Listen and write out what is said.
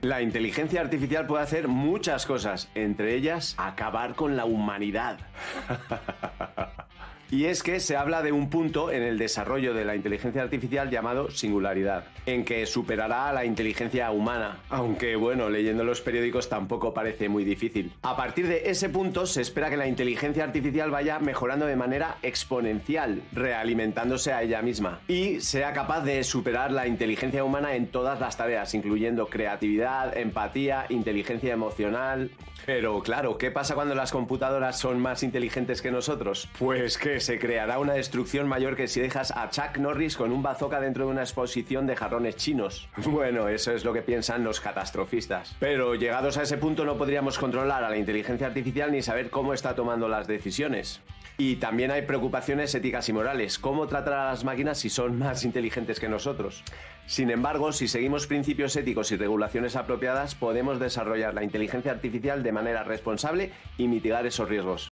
La inteligencia artificial puede hacer muchas cosas, entre ellas acabar con la humanidad. Y es que se habla de un punto en el desarrollo de la inteligencia artificial llamado singularidad, en que superará a la inteligencia humana, aunque bueno, leyendo los periódicos tampoco parece muy difícil. A partir de ese punto se espera que la inteligencia artificial vaya mejorando de manera exponencial, realimentándose a ella misma, y sea capaz de superar la inteligencia humana en todas las tareas, incluyendo creatividad, empatía, inteligencia emocional. Pero claro, ¿qué pasa cuando las computadoras son más inteligentes que nosotros? Pues que se creará una destrucción mayor que si dejas a Chuck Norris con un bazooka dentro de una exposición de jarrones chinos. Bueno, eso es lo que piensan los catastrofistas. Pero llegados a ese punto no podríamos controlar a la inteligencia artificial ni saber cómo está tomando las decisiones. Y también hay preocupaciones éticas y morales. ¿Cómo tratar a las máquinas si son más inteligentes que nosotros? Sin embargo, si seguimos principios éticos y regulaciones apropiadas, podemos desarrollar la inteligencia artificial de manera responsable y mitigar esos riesgos.